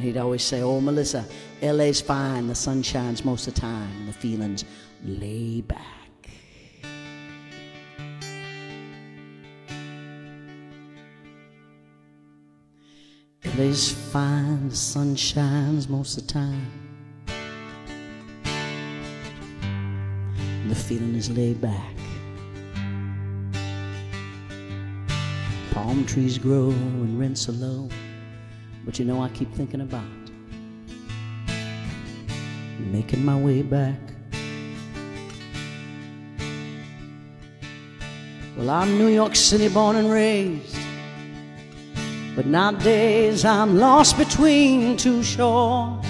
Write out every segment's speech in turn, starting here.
He'd always say, Oh, Melissa, LA's fine. The sun shines most of the time. The feeling's lay back. LA's fine. The sun shines most of the time. The feeling is laid back. Palm trees grow and rents are low. But you know, I keep thinking about making my way back. Well, I'm New York City born and raised. But nowadays I'm lost between two shores.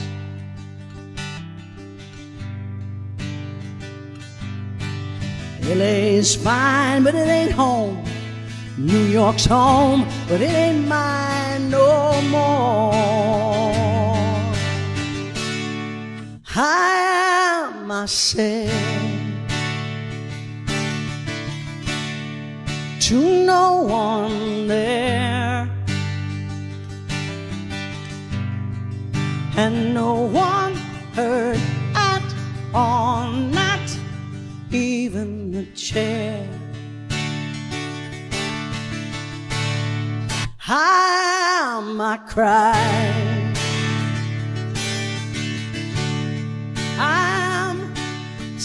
LA's fine, but it ain't home. New York's home, but it ain't mine I am myself to no one there, and no one heard at all, not even the chair. I cry.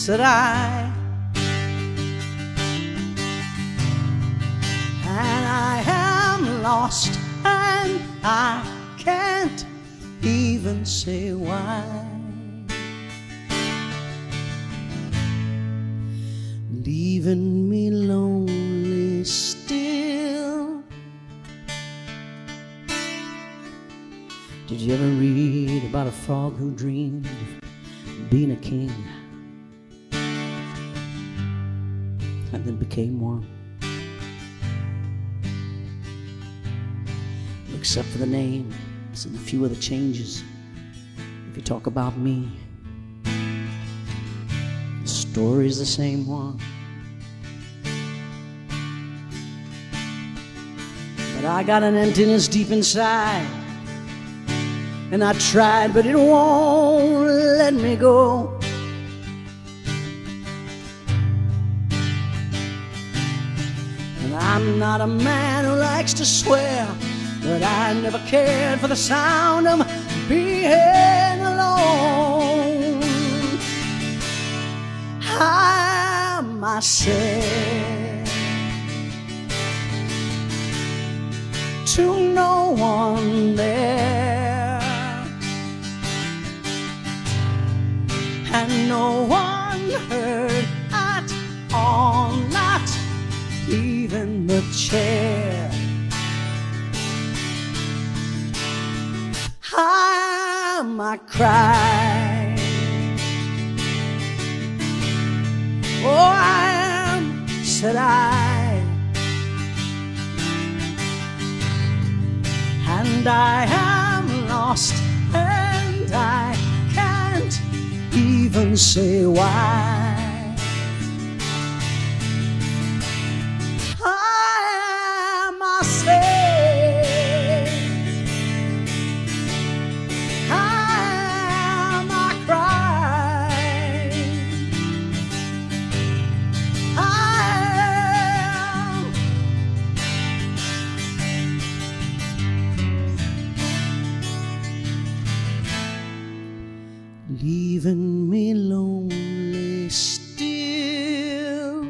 Said I. And I am lost and I can't even say why. Leaving me lonely still. Did you ever read about a frog who dreamed of being a king and then became one? Except for the names and a few of the changes. If you talk about me, the story's the same one. But I got an emptiness deep inside. And I tried, but it won't let me go. I'm not a man who likes to swear, but I never cared for the sound of being alone. I myself to no one there, and no one heard at all, even the chair. I cry. Oh, I am, said I. And I am lost, and I can't even say why. Leaving me lonely still.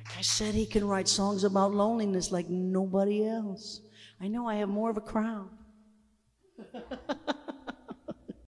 Like I said, he can write songs about loneliness like nobody else. I know I have more of a crown.